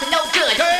to no good.